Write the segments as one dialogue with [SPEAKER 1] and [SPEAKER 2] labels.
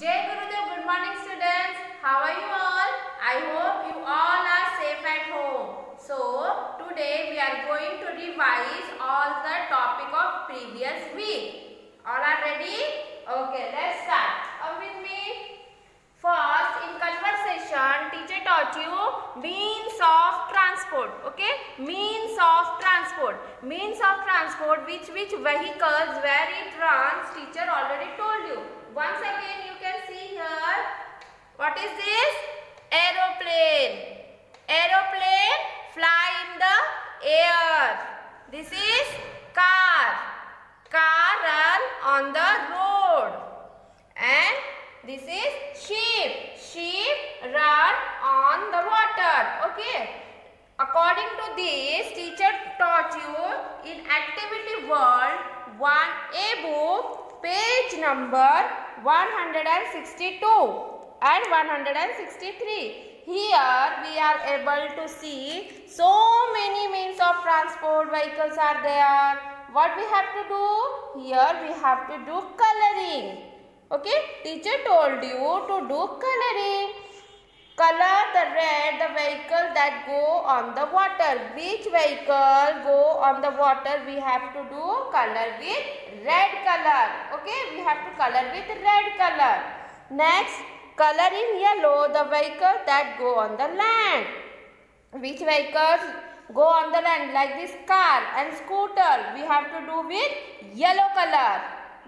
[SPEAKER 1] Jai Gurudev, good morning students. How are you all? I hope you all are safe at home. So, today we are going to revise all the topic of previous week. All are ready? Okay, let's start. Come with me. First, in conversation, teacher taught you means of transport. Okay, means of transport. Means of transport, which which vehicles, where it runs. Teacher already told you. Once again, you can see here. What is this? Aeroplane. Aeroplane fly in the air. This is car. Car run on the road. And this is sheep. Sheep run on the water. Okay. According to this, teacher taught you in activity world 1A book page number 162 and 163. Here we are able to see so many means of transport vehicles are there. What we have to do? Here we have to do coloring. Okay, teacher told you to do coloring. Color the red the vehicle that go on the water. Which vehicle go on the water? We have to do color with red color. Okay, we have to color with red color. Next, color in yellow the vehicle that go on the land. Which vehicles go on the land like this car and scooter? We have to do with yellow color.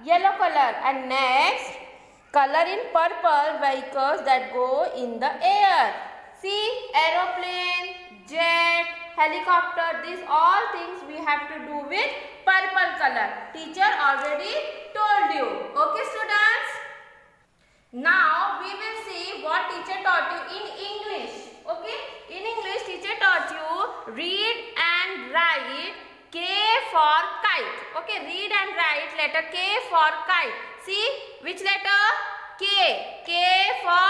[SPEAKER 1] Yellow color and next color in purple vehicles that go in the air. See aeroplane, jet, helicopter these all things we have to do with purple color. Teacher already told you. Okay students? Now we will see what teacher taught you in English. Okay? In English teacher taught you read and write K for kite. Okay, read and write letter K for kite. See which letter? K. K for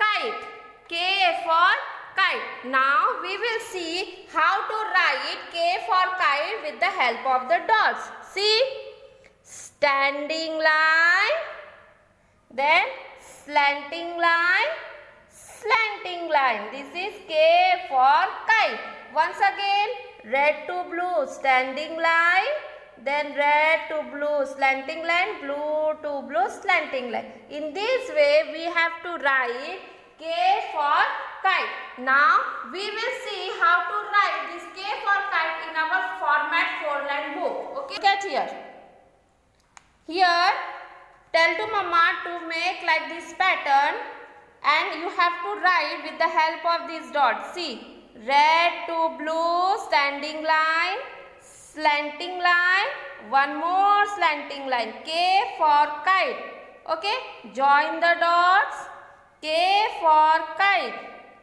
[SPEAKER 1] kite. K for kite. Now we will see how to write K for kite with the help of the dots. See? Standing line. Then slanting line. Slanting line. This is K for kite. Once again red to blue standing line then red to blue slanting line blue to blue slanting line in this way we have to write k for kite now we will see how to write this k for kite in our format four line book okay get here here tell to mama to make like this pattern and you have to write with the help of these dots see red to blue standing line slanting line one more slanting line. K for kite. Okay? Join the dots. K for kite.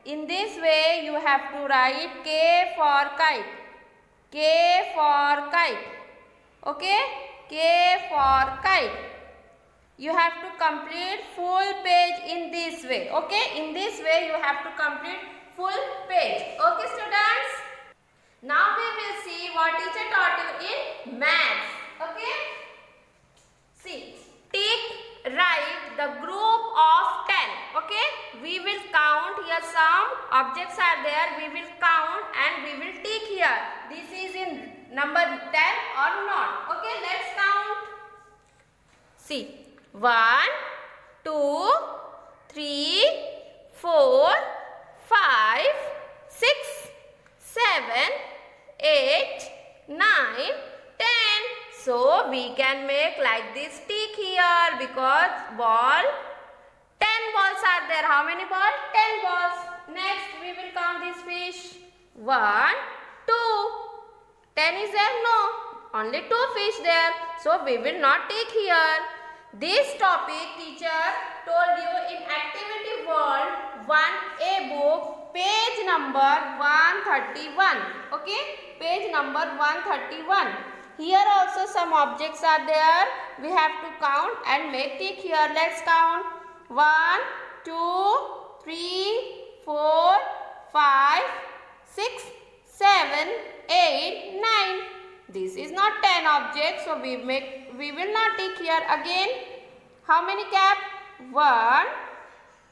[SPEAKER 1] In this way you have to write k for kite. K for kite. Okay? K for kite you have to complete full page in this way okay in this way you have to complete full page. Okay students? Now we will see what teacher taught you in maths. Okay? See, take, write the group of 10. Okay? We will count here some objects are there. We will count and we will tick here. This is in number 10 or not. Okay? Let's count. See, 1, 2, 3, 4, five, six, seven, eight, nine, ten. So we can make like this tick here because ball, ten balls are there. How many balls? Ten balls. Next we will count this fish. One, two. Ten is there? No. Only two fish there. So we will not take here. This topic teacher told you in activity world 1A book page number 131 okay? Page number 131 here also some objects are there. We have to count and make tick here. Let's count. 1 2 3 4 5 6 7 8 9 this is not 10 objects so we make we will not take here again how many cap one,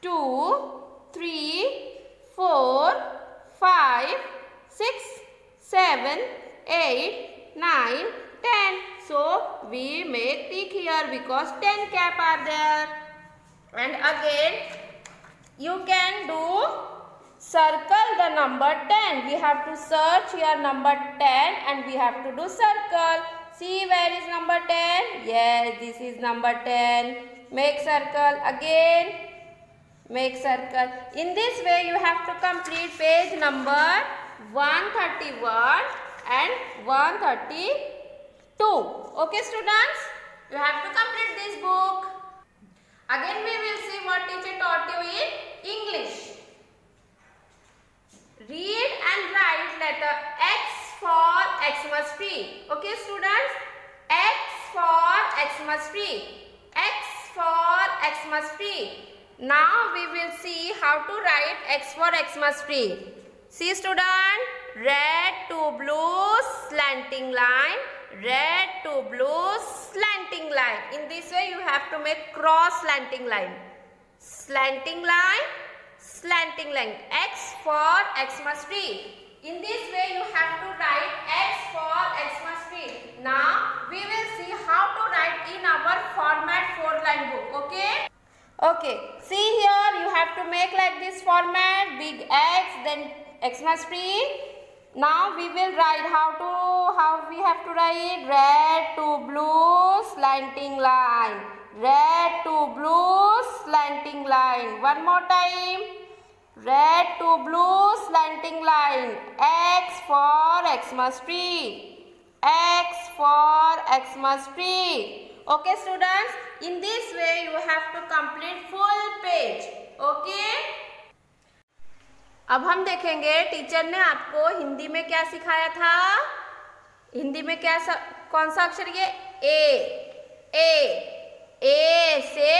[SPEAKER 1] two, three, four, five, six, seven, eight, nine, ten. So we make tick here because ten cap are there. And again, you can do circle the number 10. We have to search here number 10 and we have to do circle. See where is number 10? Yes, this is number 10. Make circle again. Make circle. In this way you have to complete page number 131 and 132. Okay students? You have to complete this book. Again we will see what teacher taught you in English. Read and write letter X for X Xmas tree. Okay students? X for Xmas tree. X for Xmas tree. Now we will see how to write X for Xmas tree. See student? Red to blue slanting line. Red to blue slanting line. In this way you have to make cross slanting line. Slanting line slanting line x for X must be. in this way you have to write x for X must be. now we will see how to write in our format four line book okay okay see here you have to make like this format big x then X must be. now we will write how to how we have to write red to blue slanting line red to blue slanting line one more time red to blue slanting line x for xmas tree x for xmas tree okay students in this way you have to complete full page okay अब हम देखेंगे teacher ने आपको हिंदी में क्या सिखाया था हिंदी में क्या सा, कौन सा अक्षर ये ए ए ए से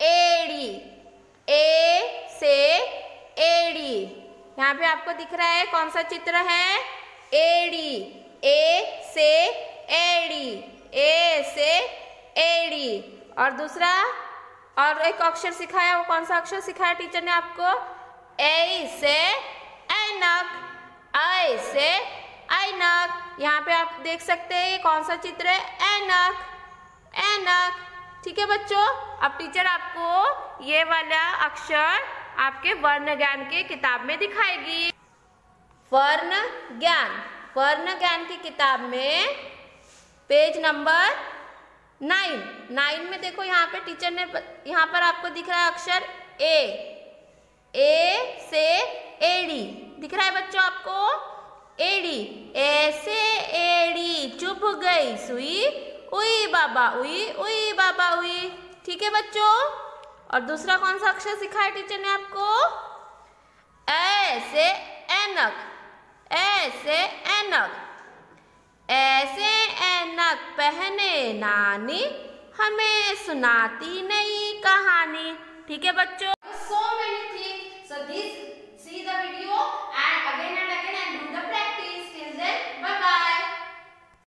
[SPEAKER 1] एड़ी, ए से एड़ी। यहाँ पे आपको दिख रहा है कौन सा चित्र है? एड़ी, ए से एड़ी, ए से एड़ी। और दूसरा, और एक अक्षर सिखाया, वो कौन सा अक्षर सिखाया टीचर ने आपको? ए से ऐनक, ऐ से ऐनक। यहाँ पे आप देख सकते हैं कौन सा चित्र है? ऐनक ऐनक। ठीक है बच्चों? अब टीचर आपको ये वाला अक्षर आपके वर्ण ज्ञान के किताब में दिखाएगी। वर्ण ज्ञान। वर्ण ज्ञान की किताब में पेज नंबर नाइन नाइन में देखो यहाँ पे टीचर ने यहाँ पर आपको दिख रहा है अक्षर ए ए से एड़ी दिख रहा है बच्चों आपको? एड़ी ऐसे एड़ी चुभ गई सुई उई बाबा, उई उई बाबा, उई। ठीक है बच्चों? और दूसरा कौन सा अक्षर सिखाया टीचर ने आपको? ऐसे एनक ऐसे एनक ऐसे एनक पहने नानी, हमें सुनाती नई कहानी। ठीक है बच्चों? so many things so this see the video?